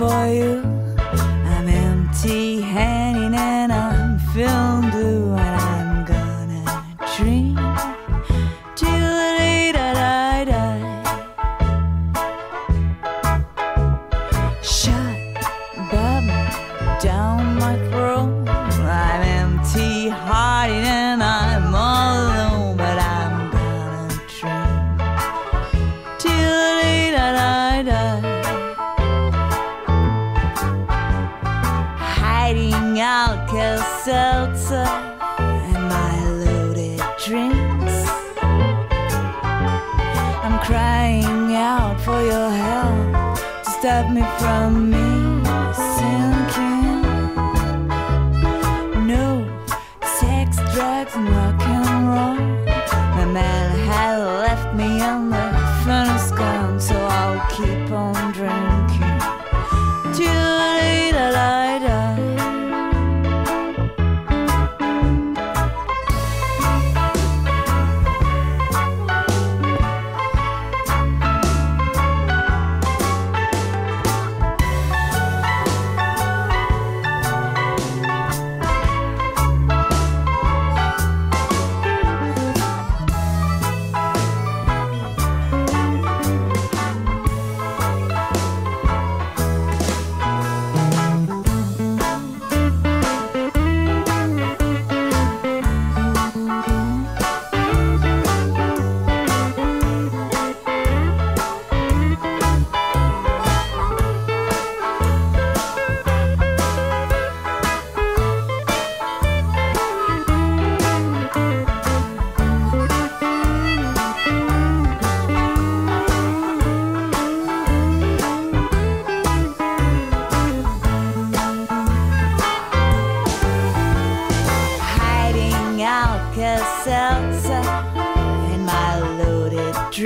for you. Crying out for your help to stop me from me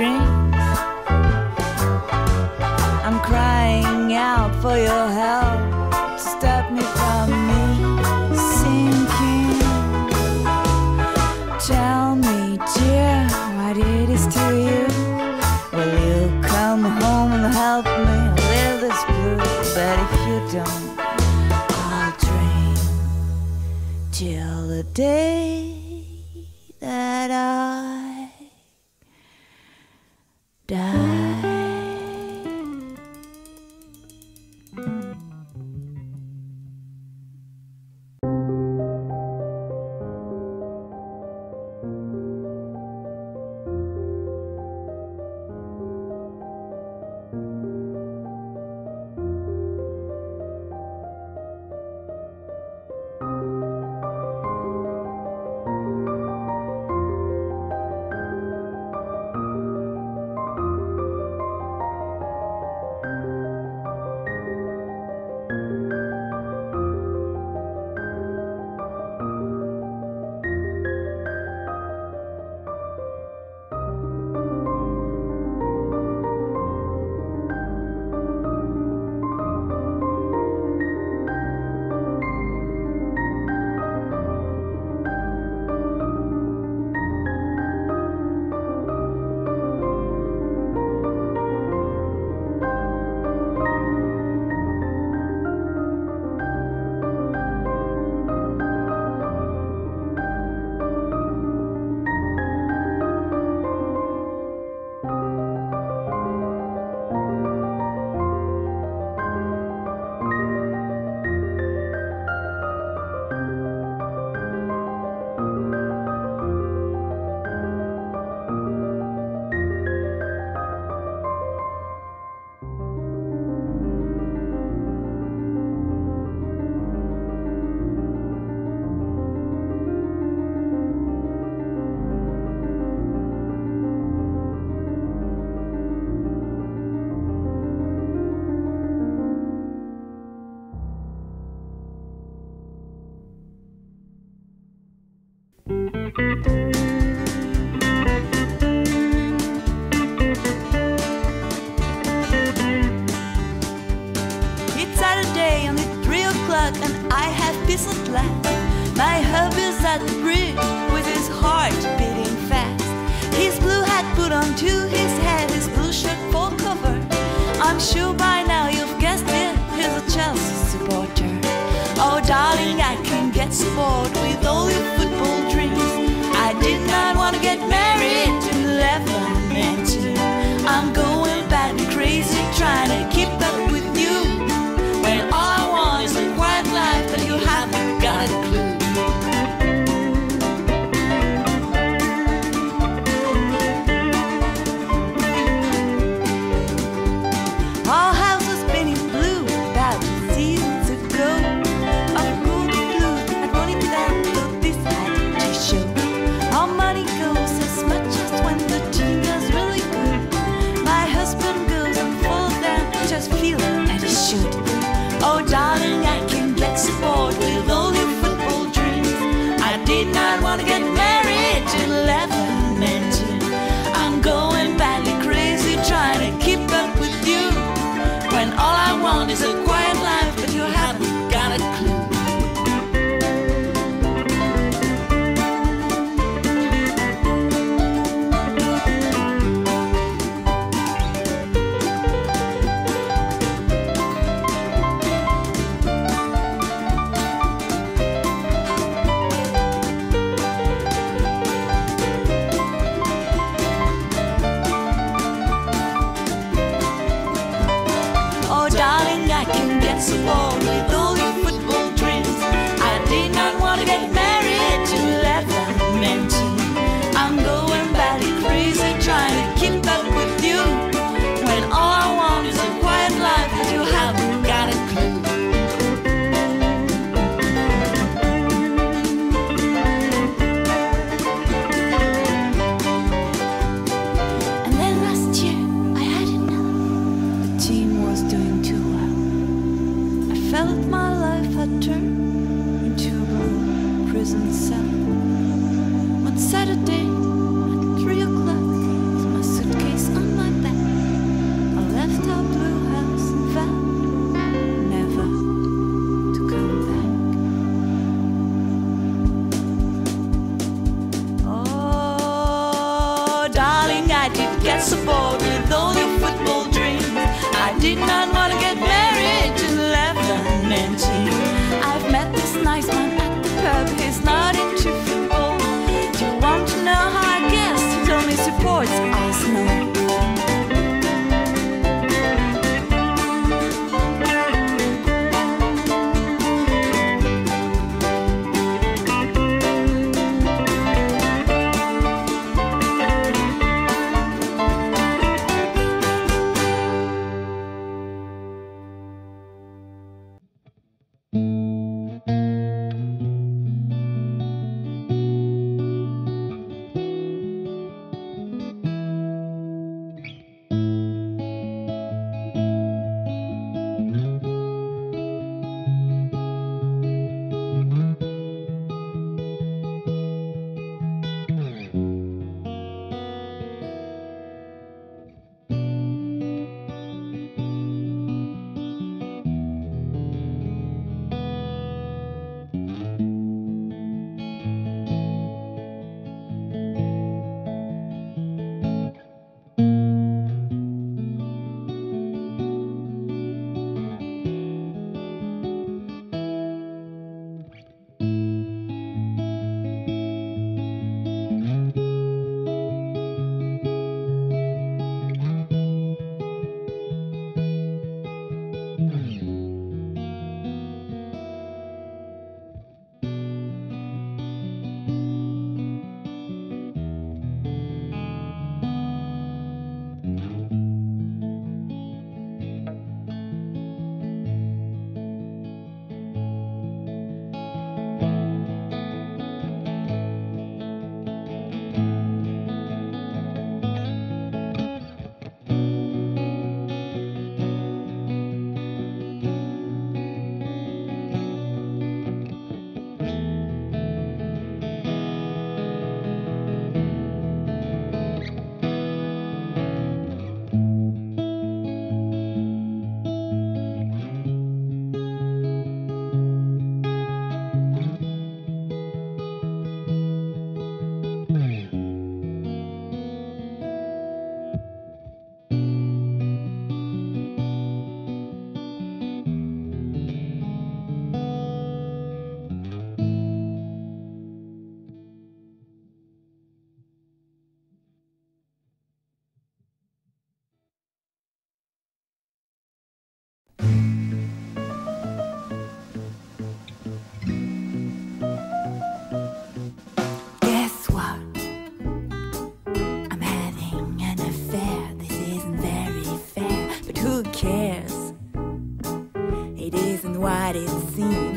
I'm crying out for your help to stop me from me sinking. Tell me, dear, what it is to you. Will you come home and help me live this blue? But if you don't, I'll dream till the day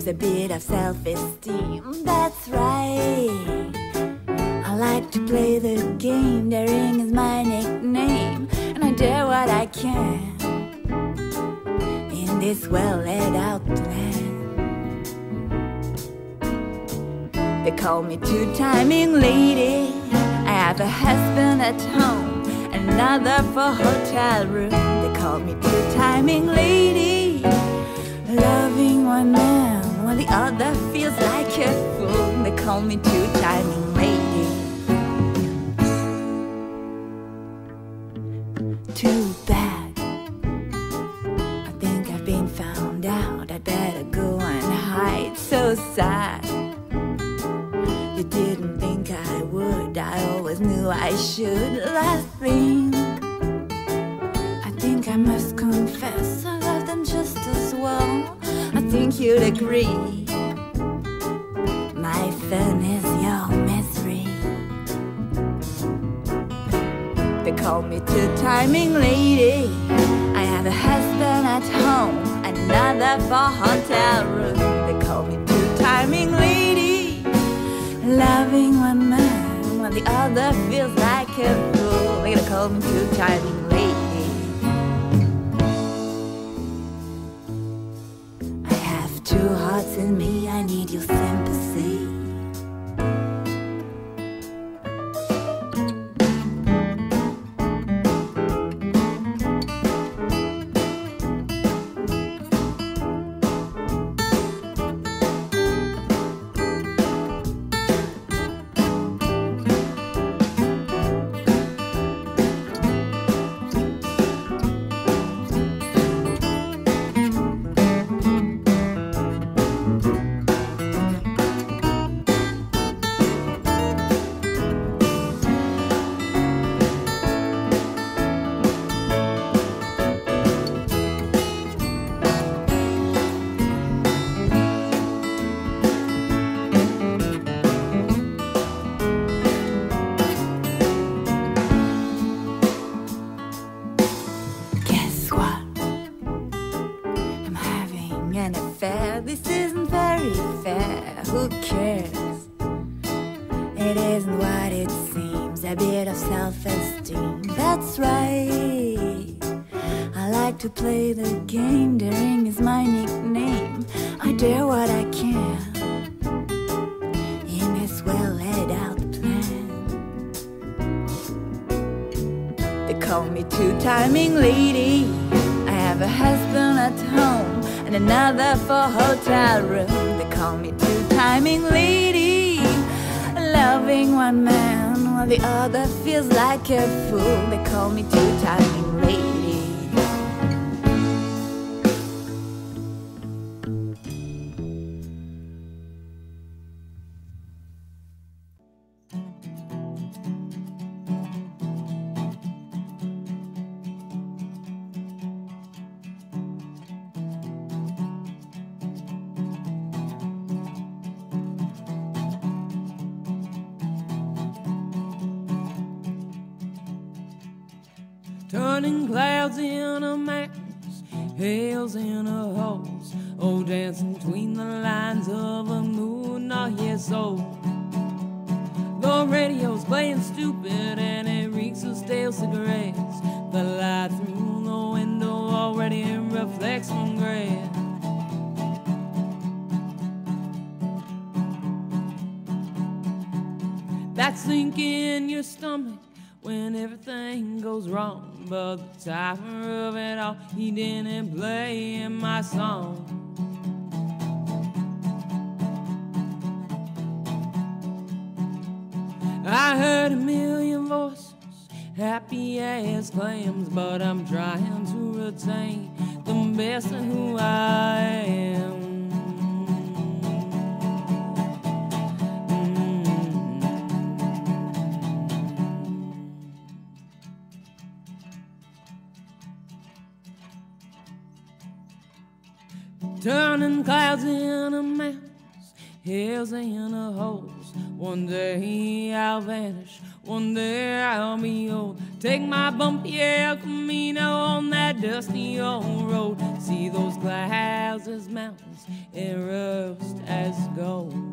a bit of self-esteem. That's right. I like to play the game. Daring is my nickname, and I dare what I can in this well laid out plan. They call me two-timing lady. I have a husband at home, another for hotel room. They call me two-timing lady, loving one man while the other feels like a fool. They call me two-timing lady. Too bad. I think I've been found out. I'd better go and hide. So sad. You didn't think I would. I always knew I should. Last thing. You'd agree. My fun is your misery. They call me two-timing lady. I have a husband at home, another for hotel room. They call me two-timing lady, loving one man while the other feels like a fool. They call me two-timing two hearts in me. I need your sympathy. That's right. I like to play the game. Daring is my nickname. I dare what I can. In this well laid out plan. They call me two-timing lady. I have a husband at home and another for hotel room. They call me two-timing lady, loving one man the other feels like a fool. They call me two-timing lady. Turning clouds in into mountains, hills into holes. Oh, dancing between the lines of a moon, not yet sold. The radio's playing stupid and it reeks of stale cigarettes. The light through the window already reflects from gray. That sink in your stomach when everything goes wrong. But the timer of it all, he didn't play in my song. I heard a million voices, happy as claims, but I'm trying to retain the best of who I am. Turning clouds into mountains, hills into holes. One day I'll vanish One day I'll be old. Take my bumpy El Camino on that dusty old road. See those clouds as mountains and rust as gold.